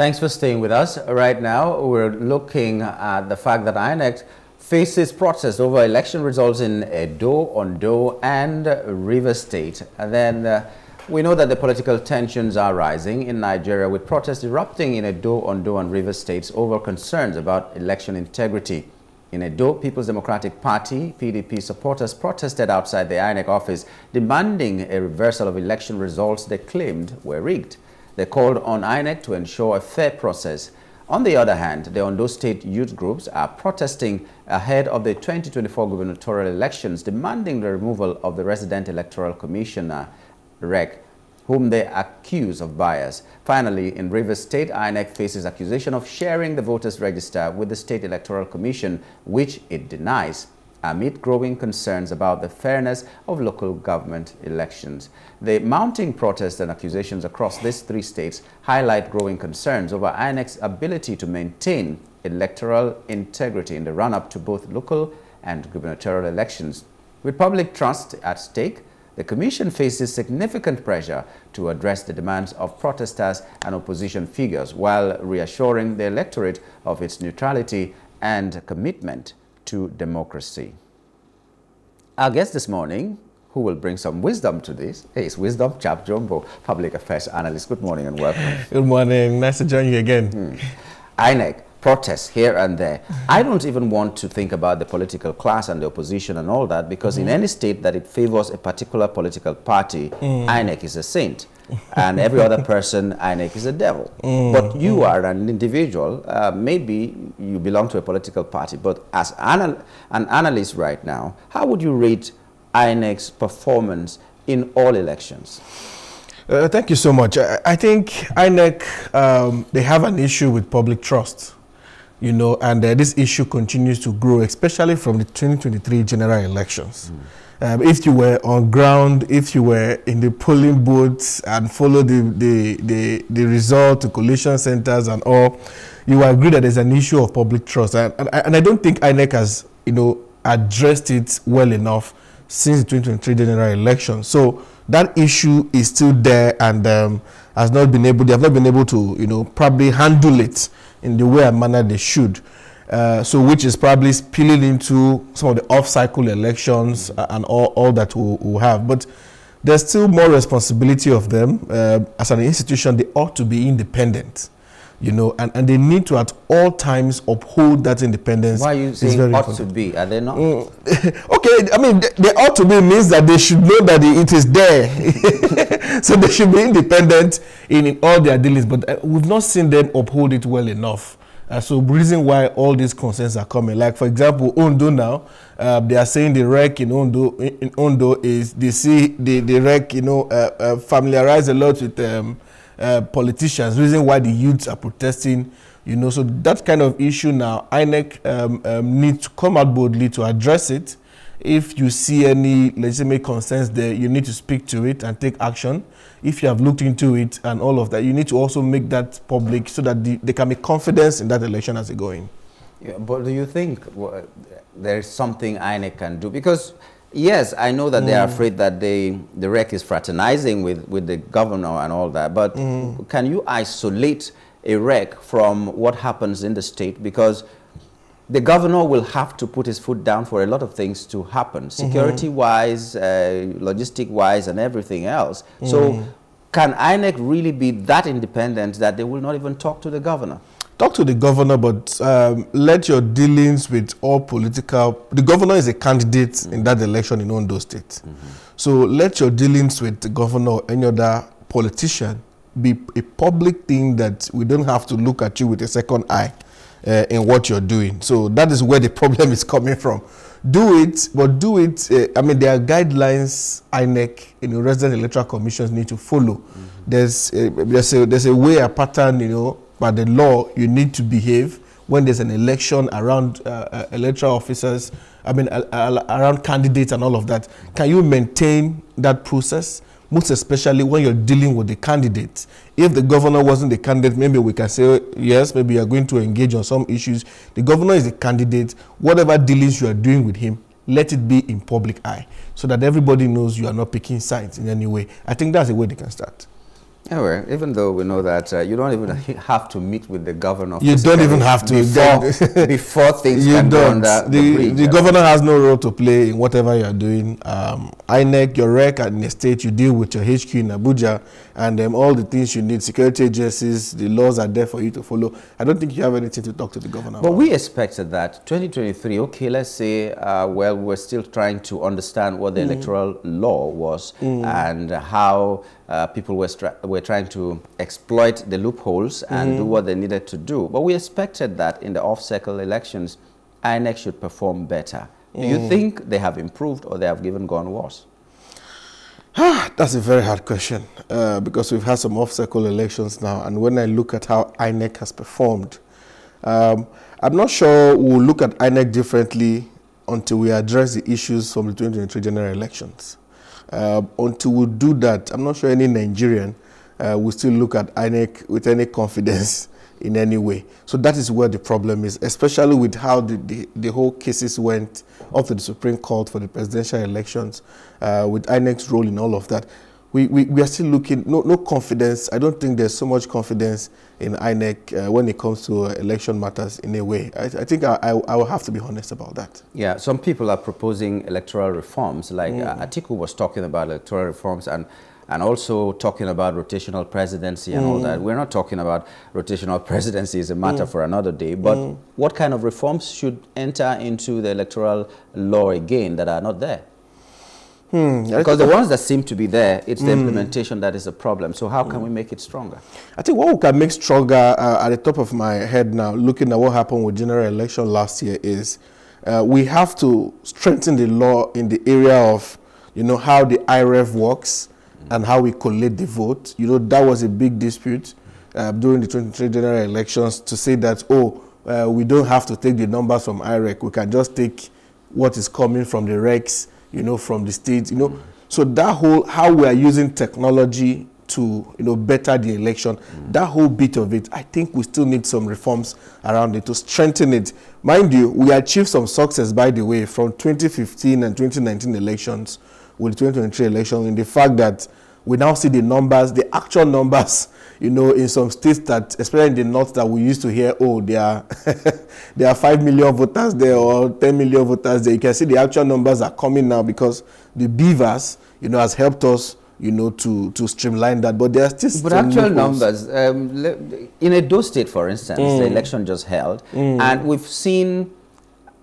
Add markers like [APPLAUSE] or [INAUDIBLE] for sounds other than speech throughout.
Thanks for staying with us. Right now, we're looking at the fact that INEC faces protest over election results in Edo, Ondo, and Rivers State. And then uh, we know that the political tensions are rising in Nigeria with protests erupting in Edo, Ondo, and Rivers States over concerns about election integrity. In Edo, People's Democratic Party, PDP supporters protested outside the INEC office demanding a reversal of election results they claimed were rigged. They called on INEC to ensure a fair process. On the other hand, the Ondo State youth groups are protesting ahead of the 2024 gubernatorial elections demanding the removal of the resident electoral commissioner, REC, whom they accuse of bias. Finally, in Rivers State, INEC faces accusation of sharing the voters' register with the State Electoral Commission, which it denies amid growing concerns about the fairness of local government elections. The mounting protests and accusations across these three states highlight growing concerns over INEC's ability to maintain electoral integrity in the run-up to both local and gubernatorial elections. With public trust at stake, the Commission faces significant pressure to address the demands of protesters and opposition figures while reassuring the electorate of its neutrality and commitment to democracy. Our guest this morning, who will bring some wisdom to this, is Wisdom Chapp-Jumbo, Public Affairs Analyst. Good morning and welcome. Good morning. Nice to join you again. Hmm. INEC, protests here and there. I don't even want to think about the political class and the opposition and all that because mm in any state that it favors a particular political party, mm. INEC is a saint. And every other person, INEC is a devil. Mm. But you are an individual. Uh, maybe you belong to a political party. But as anal an analyst right now, how would you rate INEC's performance in all elections? Uh, thank you so much. I, I think INEC, um, they have an issue with public trust you know, and uh, this issue continues to grow, especially from the 2023 general elections. Mm. Um, if you were on ground, if you were in the polling booths and follow the, the, the, the result to collation centers and all, you agree that there's an issue of public trust. And, and, and I don't think INEC has, you know, addressed it well enough since the 2023 general election. So that issue is still there and um, has not been able, they have not been able to, you know, probably handle it in the way and manner they should. Uh, so which is probably spilling into some of the off-cycle elections and all, all that we we'll, have. But there's still more responsibility of them. Uh, as an institution, they ought to be independent you know, and, and they need to at all times uphold that independence. Why are you saying ought important. to be? Are they not? Mm. [LAUGHS] okay, I mean, they, they, ought to be means that they should know that it is there. [LAUGHS] so they should be independent in, in all their dealings, but uh, we've not seen them uphold it well enough. Uh, so reason why all these concerns are coming, like for example, Ondo now, uh, they are saying the REC in Ondo in, Ondo is they see the the REC, you know, uh, uh, familiarize a lot with um, uh, politicians, reason why the youths are protesting, you know, so that kind of issue now, INEC um, um, needs to come out boldly to address it. If you see any legitimate concerns there, you need to speak to it and take action. If you have looked into it and all of that, you need to also make that public so that the, there can be confidence in that election as they go in. Yeah, but do you think well, there is something INEC can do? Because Yes, I know that mm. they are mm. afraid that they, the REC is fraternizing with, with the governor and all that, but mm. can you isolate a REC from what happens in the state? Because the governor will have to put his foot down for a lot of things to happen, mm-hmm. security-wise, mm -hmm. uh, logistic-wise, and everything else. Mm. So can INEC really be that independent that they will not even talk to the governor? talk to the governor, but um, let your dealings with all political. The governor is a candidate mm -hmm. in that election in Ondo State. Mm -hmm. So let your dealings with the governor or any other politician be a public thing that we don't have to look at you with a second eye uh, in what you're doing. So that is where the problem is coming from. Do it, but do it. Uh, I mean, there are guidelines INEC, you know, resident electoral commissions need to follow. Mm -hmm. There's a, there's a there's a way, a pattern, you know, by the law, you need to behave when there's an election around uh, uh, electoral officers, I mean, around candidates and all of that. Can you maintain that process? Most especially when you're dealing with the candidate. If the governor wasn't the candidate, maybe we can say, yes, maybe you're going to engage on some issues. The governor is the candidate. Whatever dealings you are doing with him, let it be in public eye so that everybody knows you are not picking sides in any way. I think that's the way they can start. Anyway, even though we know that uh, you don't even [LAUGHS] have to meet with the governor. You don't even have to. Before, [LAUGHS] before things you can don't. the, the, bridge. the governor has no role to play in whatever you are doing. Um, INEC, your rec and the state, you deal with your HQ in Abuja and um, all the things you need, security agencies, the laws are there for you to follow. I don't think you have anything to talk to the governor But about. we expected that 2023, okay, let's say, uh, well, we're still trying to understand what the electoral law was and how uh, people were, were trying to exploit the loopholes and do what they needed to do. But we expected that in the off-cycle elections, INEC should perform better. Do you think they have improved or they have even gone worse? [SIGHS] That's a very hard question uh, because we've had some off-cycle elections now, and when I look at how INEC has performed, um, I'm not sure we'll look at INEC differently until we address the issues from the 2023 general elections. Uh, until we do that, I'm not sure any Nigerian uh, will still look at INEC with any confidence [LAUGHS] in any way. So that is where the problem is, especially with how the, the, the whole cases went up to the Supreme Court for the presidential elections, uh, with INEC's role in all of that. We, we, we are still looking, no, no confidence. I don't think there's so much confidence in INEC uh, when it comes to uh, election matters in a way. I, I think I, I, I will have to be honest about that. Yeah, some people are proposing electoral reforms. Like uh, Atiku was talking about electoral reforms and and also talking about rotational presidency and all mm. that. We're not talking about rotational [LAUGHS] presidency is a matter mm. for another day. But mm. what kind of reforms should enter into the electoral law again that are not there? Hmm, because the ones that seem to be there, it's the implementation that is a problem. So how can we make it stronger? I think what we can make stronger uh, at the top of my head now, looking at what happened with general election last year, is uh, we have to strengthen the law in the area of, you know, how the IReV works and how we collate the vote. You know, that was a big dispute uh, during the 23 general elections to say that, oh, uh, we don't have to take the numbers from IReV. We can just take what is coming from the RECs, you know, from the states, you know. So that whole, how we are using technology to you know better the election that whole bit of it i think we still need some reforms around it to strengthen it mind you we achieved some success by the way from 2015 and 2019 elections with the 2023 election in the fact that we now see the numbers the actual numbers [LAUGHS] you know in some states that especially in the north that we used to hear oh there are [LAUGHS] there are 5 million voters there or 10 million voters there. You can see the actual numbers are coming now because the BVAS you know has helped us you know, to, to streamline that. But there are still But actual numbers, um, in Edo State, for instance, the mm. election just held, mm. and we've seen,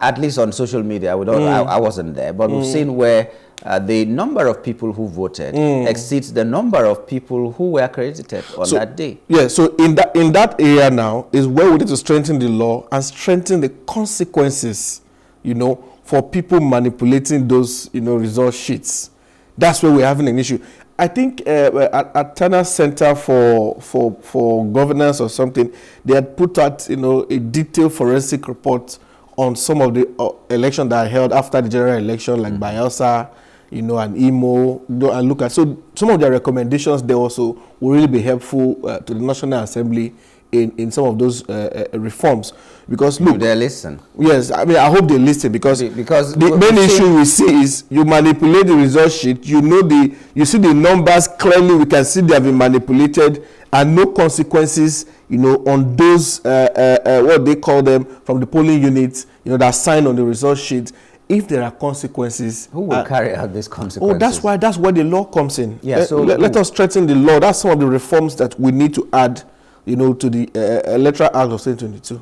at least on social media, we don't, I, mm. I wasn't there, but we've seen where uh, the number of people who voted exceeds the number of people who were accredited on So- that day. Yeah, so in that in that area now is where we need to strengthen the law and strengthen the consequences, you know, for people manipulating those, you know, result sheets. That's where we're having an issue. I think uh, at, at Turner Center for, for, for Governance or something, they had put out, you know, a detailed forensic report on some of the uh, election that are held after the general election, like Bayelsa, you know, an you and look at. So some of their recommendations there also will really be helpful uh, to the National Assembly in, in some of those uh, uh, reforms. Because look, they listen? Yes, I mean, I hope they listen because Be- because the main issue we see is you manipulate the result sheet. You know the, you see the numbers clearly. We can see they have been manipulated, and no consequences. You know, on those uh, uh, uh, what they call them from the polling units. You know, that sign on the result sheet. If there are consequences, Who will uh, carry out these consequences? Oh, that's why. That's where the law comes in. Yeah, Let- so let, let us strengthen the law. That's some of the reforms that we need to add. You know, to the uh, Electoral Act of 2022.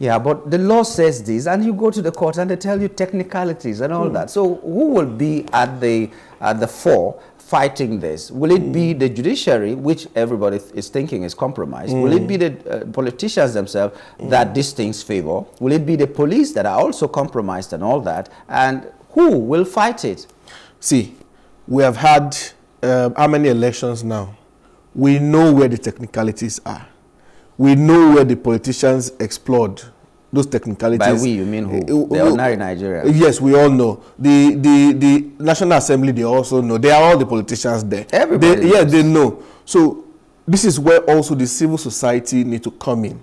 Yeah, but the law says this, and you go to the court and they tell you technicalities and all Hmm. that. So who will be at the at the fore fighting this? Will it Hmm. be the judiciary, which everybody is thinking is compromised? Will Hmm. it be the uh, politicians themselves that these things favor? Will it be the police that are also compromised and all that? And who will fight it? See, we have had um, how many elections now? We know where the technicalities are. We know where the politicians explored those technicalities. By we, you mean who? Uh, The uh, ordinary Nigerians. Yes, we all know. The, the, the National Assembly, they also know. They are all the politicians there. Everybody They, yeah, they know. So this is where also the civil society need to come in.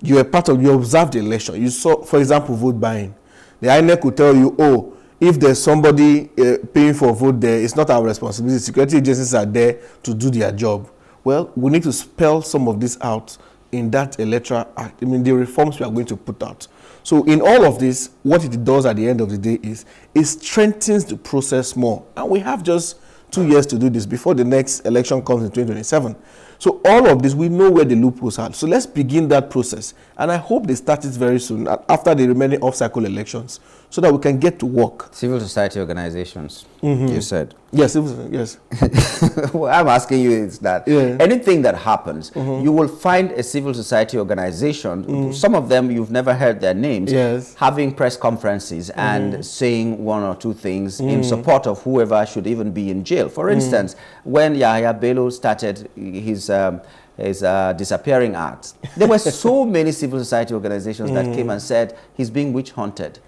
You are part of, you observe the election. You saw, for example, vote buying. The INEC will tell you, oh, if there's somebody uh, paying for vote there, it's not our responsibility. Security agencies are there to do their job. Well, we need to spell some of this out in that electoral act. I mean, the reforms we are going to put out. So in all of this, what it does at the end of the day is it strengthens the process more. And we have just two years to do this before the next election comes in 2027. So all of this, we know where the loopholes are. So let's begin that process. And I hope they start it very soon, after the remaining off-cycle elections, so that we can get to work. Civil society organizations, mm -hmm. you said. Yes, yes. [LAUGHS] what I'm asking you is that yeah. anything that happens, mm -hmm. you will find a civil society organization, mm. some of them you've never heard their names, yes. having press conferences -hmm. and saying one or two things in mm. support of whoever should even be in jail. For mm. instance, when Yahaya Bello started his um, his uh, disappearing act. There were [LAUGHS] so many civil society organizations mm. that came and said he's being witch hunted.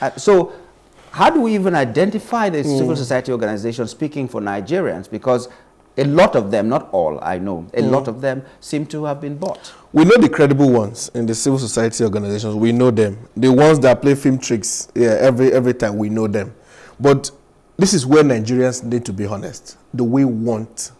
Uh, so how do we even identify the mm. civil society organizations speaking for Nigerians? Because a lot of them, not all, I know, a mm. lot of them seem to have been bought. We know the credible ones in the civil society organizations. We know them. The ones that play film tricks yeah, every, every time, we know them. But this is where Nigerians need to be honest. Do we want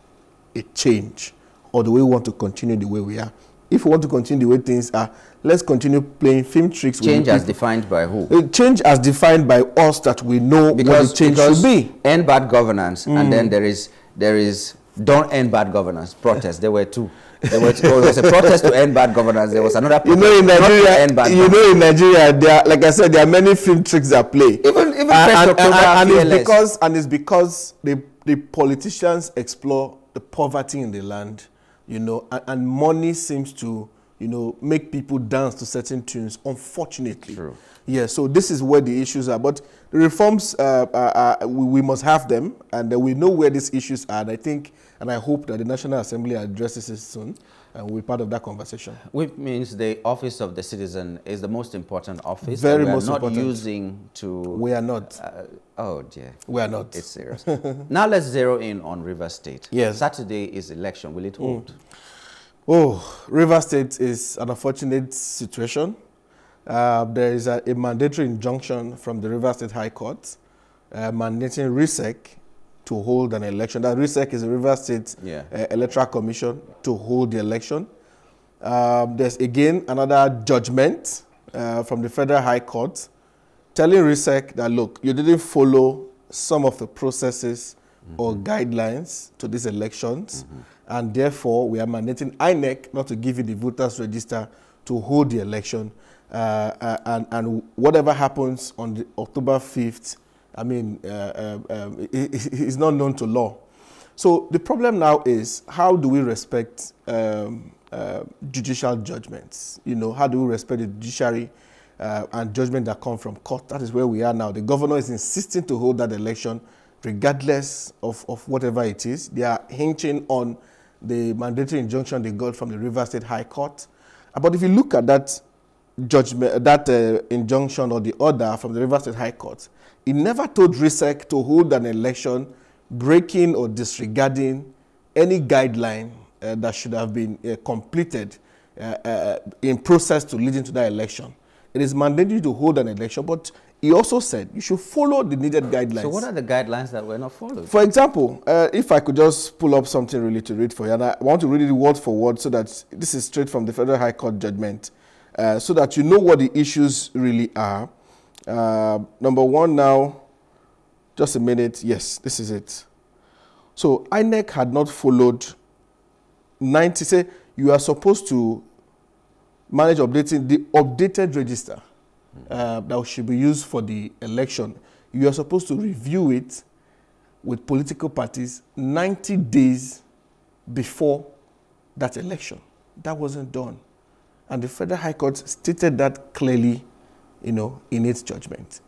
a change or do we want to continue the way we are? If we want to continue the way things are, let's continue playing film tricks. Change as defined by who? Uh, change as defined by us that we know because, what change should be. End bad governance, mm. and then there is there is don't end bad governance protest. There were two. There, were, there was a [LAUGHS] protest to end bad governance. There was another you know in Nigeria. End bad you know in Nigeria, there are, like I said, there are many film tricks that play. Even even and, and, and, and it's because and it's because the the politicians explore the poverty in the land, you know, and, and money seems to you know, make people dance to certain tunes, unfortunately. True. Yeah, so this is where the issues are. But the reforms, uh, uh, uh, we, we, must have them, and we know where these issues are. And I think, and I hope that the National Assembly addresses it soon, and we'll be part of that conversation. Which means the office of the citizen is the most important office. Very we most not important. using to... We are not. Uh, oh, dear. We are not. It's serious. [LAUGHS] now let's zero in on River State. Yes. Saturday is election. Will it hold? Mm. Oh, River State is an unfortunate situation. Uh, there is a, a, mandatory injunction from the River State High Court uh, mandating RISEC to hold an election. That RISEC is the River State yeah. uh, Electoral Commission to hold the election. Um, there's again another judgment uh, from the Federal High Court telling RISEC that, look, you didn't follow some of the processes mm -hmm. or guidelines to these elections. Mm -hmm and therefore we are mandating INEC not to give you the voters register to hold the election. Uh, uh, and, and whatever happens on the October 5th, I mean, uh, um, um is not known to law. So the problem now is how do we respect um, uh, judicial judgments? You know, how do we respect the judiciary uh, and judgment that come from court? That is where we are now. The governor is insisting to hold that election regardless of, of whatever it is. They are hinging on the mandatory injunction they got from the River State High Court. Uh, but if you look at that judgment, that uh, injunction or the order from the River State High Court, it never told RISEC to hold an election breaking or disregarding any guideline uh, that should have been uh, completed uh, uh, in process to lead into that election. It is mandatory to hold an election, but he also said you should follow the needed guidelines. So what are the guidelines that were not followed? For example, uh, if I could just pull up something really to read for you, and I want to read it word for word so that this is straight from the Federal High Court judgment, uh, so that you know what the issues really are. Uh, number one now, just a minute, yes, this is it. So INEC had not followed 90, say you are supposed to manage updating the updated register uh, that should be used for the election, you are supposed to review it with political parties 90 days before that election. That wasn't done. And the Federal High Court stated that clearly, you know, in its judgment.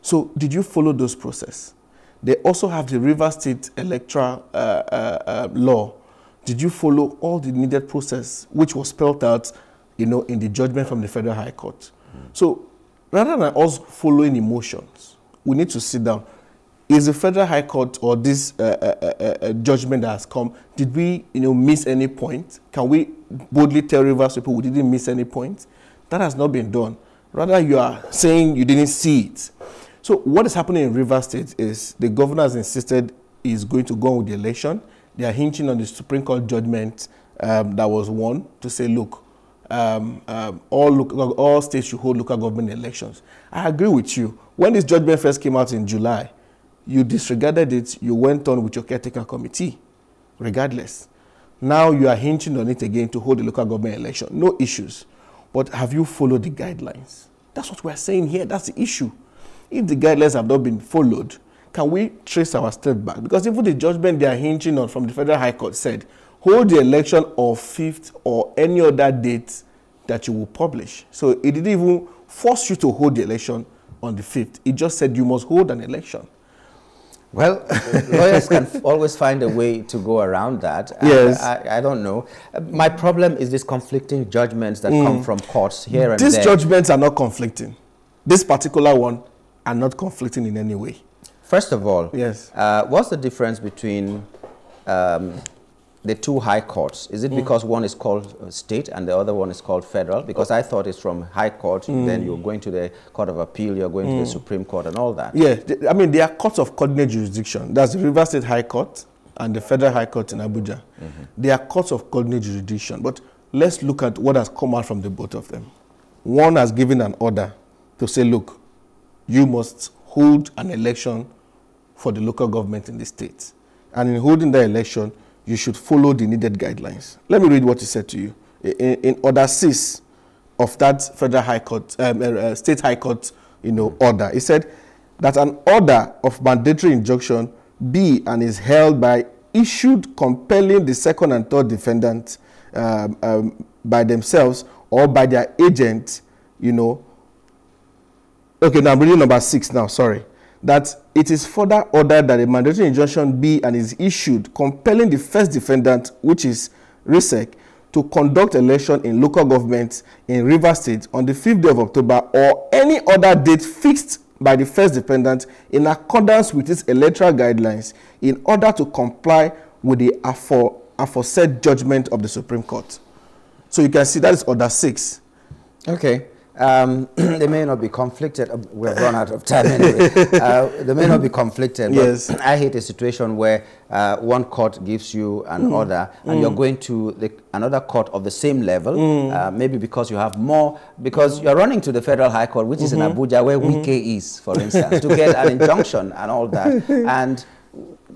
So did you follow those process? They also have the River State electoral uh, uh, uh, law. Did you follow all the needed process, which was spelled out, you know, in the judgment from the Federal High Court? So rather than us following emotions, we need to sit down. Is the Federal High Court or this uh, uh, uh, judgment that has come, did we you know, miss any point? Can we boldly tell Rivers people we didn't miss any point? That has not been done. Rather, you are saying you didn't see it. So what is happening in River State is the governor has insisted he's going to go on with the election. they are hinging on the Supreme Court judgment um, that was won to say, look, um, um, all, local, all states should hold local government elections. I agree with you. When this judgment first came out in July, you disregarded it, you went on with your caretaker committee, regardless. Now you are hinging on it again to hold the local government election. No issues. But have you followed the guidelines? That's what we're saying here. That's the issue. If the guidelines have not been followed, can we trace our step back? Because even the judgment they are hinging on from the Federal High Court said, hold the election of 5th or any other date that you will publish. So it didn't even force you to hold the election on the 5th. It just said you must hold an election. Well, [LAUGHS] lawyers can always find a way to go around that. Yes. I, I, don't know. My problem is these conflicting judgments that mm. come from courts here and These there. judgments are not conflicting. This particular one are not conflicting in any way. First of all, yes. Uh, what's the difference between um, the two high courts? Is it mm. because one is called uh, state and the other one is called federal? Because I thought it's from high court, mm. then you're going to the court of appeal, you're going mm. to the mm. Supreme Court and all that. Yeah, I mean, they are courts of coordinate jurisdiction. That's the River State High Court and the Federal High Court in Abuja. -hmm. They are courts of coordinate jurisdiction. But let's look at what has come out from the both of them. One has given an order to say, look, you must hold an election for the local government in the state. And in holding the election, you should follow the needed guidelines. Let me read what he said to you. In, in order 6 of that federal high court, um, uh, uh, state high court, you know, order, he said that an order of mandatory injunction be and is held by issued compelling the second and third defendant um, um, by themselves or by their agent, you know. Okay, now I'm reading number six now, sorry that it is further ordered that a mandatory injunction be and is issued compelling the first defendant, which is RISEC, to conduct election in local government in River State on the 5th day of October or any other date fixed by the first defendant in accordance with its electoral guidelines in order to comply with the afore, aforesaid judgment of the Supreme Court. So you can see that is order 6. Okay. Um, [CLEARS THROAT] they may not be conflicted. Uh, we've run out of time anyway. [LAUGHS] Uh, they may not be conflicted. yes. [CLEARS THROAT] I hate a situation where uh, one court gives you an mm. order and mm. you're going to the, another court of the same level, mm. uh, maybe because you have more, because you're running to the Federal High Court, which -hmm. is in mm-hmm. Abuja, where -hmm. Wike is, for instance, to get an injunction and all that. [LAUGHS] And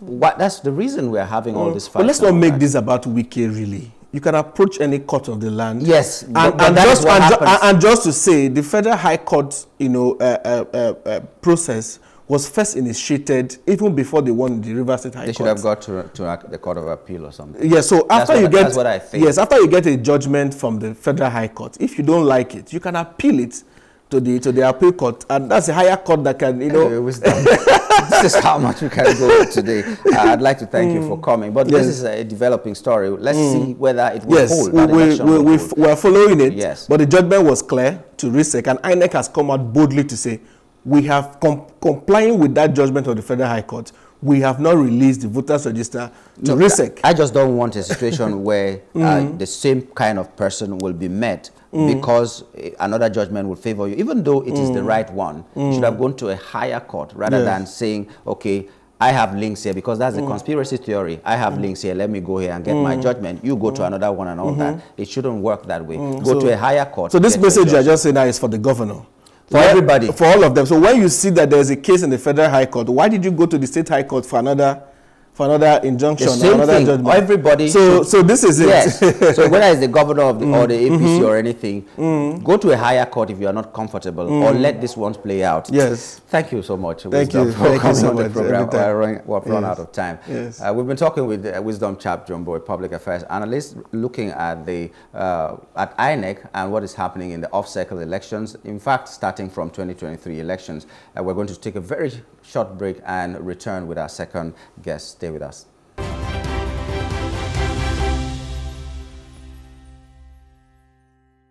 what, that's the reason we're having all mm. this fight. But let's not make that. this about Wike, really you can approach any court of the land. Yes, and, and, just, and, and, just to say, the federal high court, you know, uh, uh, uh, uh, process was first initiated even before they won the River State High they Court. They should have got to, to the Court of Appeal or something. Yeah, so after that's you what, get, yes, after you get a judgment from the federal high court, if you don't like it, you can appeal it to the to the appeal court, and that's a higher court that can, you know. [LAUGHS] This is how much we can go today. Uh, I'd like to thank mm. you for mm. coming, but yes. this is a developing story. Let's mm. see whether it will yes. hold. Yes, we, we, we, we are following it. Yes, but the judgment was clear to RISEC, and INEC has come out boldly to say we have com complying with that judgment of the Federal High Court we have not released the voters register to no, RISEC. I just don't want a situation [LAUGHS] where uh, mm. the same kind of person will be met mm. because eh, another judgment will favor you, even though it mm. is the mm. right one. Mm. Should have gone to a higher court rather yes. than saying, okay, I have links here because that's a mm. conspiracy theory. I have links here. Let me go here and get my judgment. You go to another one and all -hmm. that. It shouldn't work that way. Go so, to a higher court. So this message you're just saying now is for the governor for everybody. For all of them. So when you see that there's a case in the federal high court, why did you go to the state high court for another for another injunction the same another thing. judgment? Everybody. So so this is it. Yes. [LAUGHS] so whether it's the governor of the, mm. or the APC mm -hmm. or anything, mm. go to a higher court if you are not comfortable, or mm. let this one play out. Yes. Thank you so much. Thank Wisdom, you. Thank you so much. Program. We're, running, we're yes. run out of time. Yes. Uh, we've been talking with uh, Wisdom Chap Jumbo, a public affairs analyst, looking at the uh, at INEC and what is happening in the off-cycle elections. In fact, starting from 2023 elections, uh, we're going to take a very short break and return with our second guest. Stay with us.